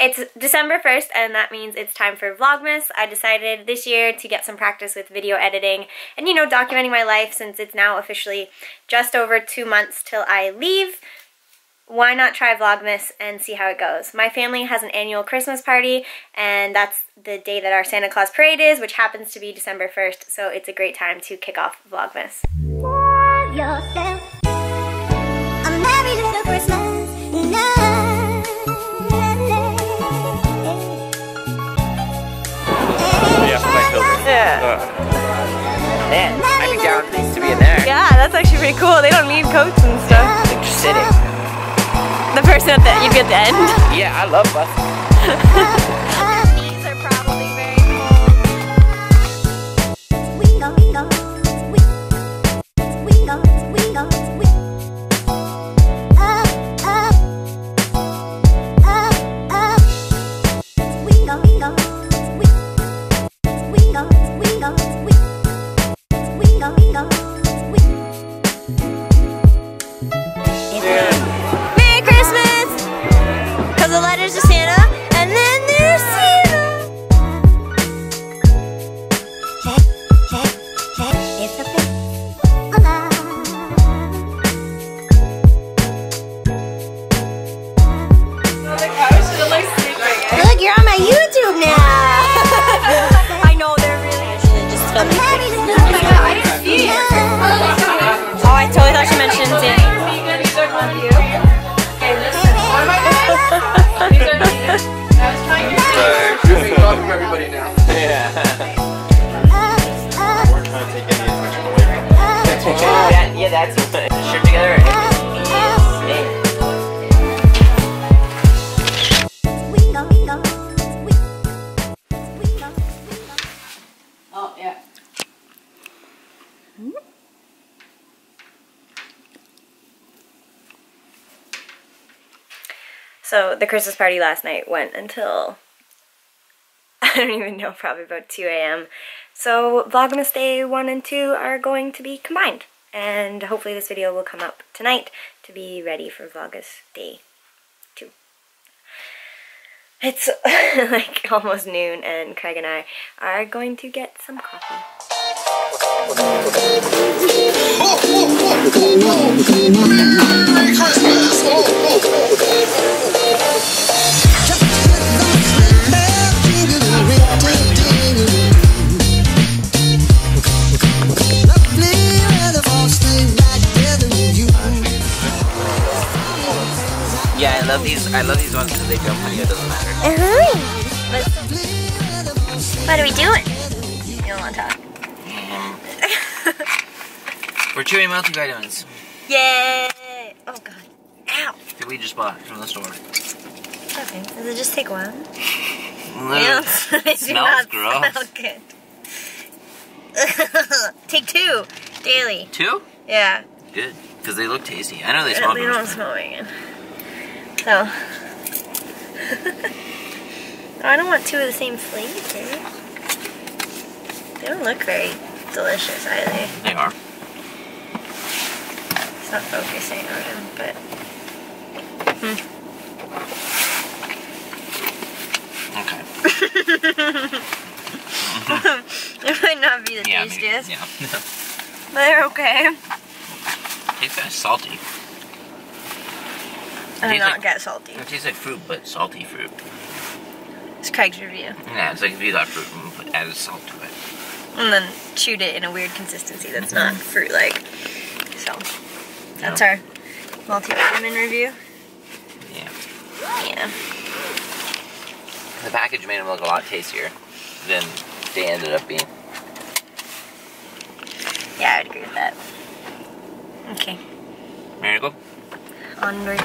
it's December 1st and that means it's time for Vlogmas. I decided this year to get some practice with video editing and, you know, documenting my life since it's now officially just over two months till I leave. Why not try Vlogmas and see how it goes? My family has an annual Christmas party and that's the day that our Santa Claus parade is, which happens to be December 1st, so it's a great time to kick off Vlogmas. Man, I'd be down to be in there. Yeah, that's actually pretty cool. They don't need coats and stuff. Like just sitting. The person at the, you'd be at the end. Yeah, I love buses. everybody now. Yeah. that, yeah, that's what. Shirt together. Oh, yeah. So the Christmas party last night went until I don't even know, probably about 2 a.m. So Vlogmas Day 1 and 2 are going to be combined. And hopefully this video will come up tonight to be ready for Vlogmas Day 2. It's like almost noon and Craig and I are going to get some coffee. Merry Christmas! I love these. I love these ones because they jump on you. It doesn't matter. What are we doing? You don't want to talk. We're chewing multivitamins Yay! Oh god. Ow! that we just bought from the store. Okay, does it just take one? They do smells gross. Smell good. take two daily. Two? Yeah. Good, because they look tasty. I know they smell. They smell don't smell very good. Oh. So. Oh, I don't want two of the same flavor. They don't look very delicious either. They are. It's not focusing on them, but. Okay. it might not be the Yeah. maybe- tastiest, Yeah. but they're okay. Tastes kind of salty. Do not like- get salty. It tastes like fruit, but salty fruit. It's Craig's review. Yeah, it's like if you got fruit and put added salt to it. And then chewed it in a weird consistency that's not Mm-hmm. fruit like. So, that's our multivitamin review. Yeah. Yeah. The package made them look a lot tastier than they ended up being. Yeah, I would agree with that. Okay, Miracle? under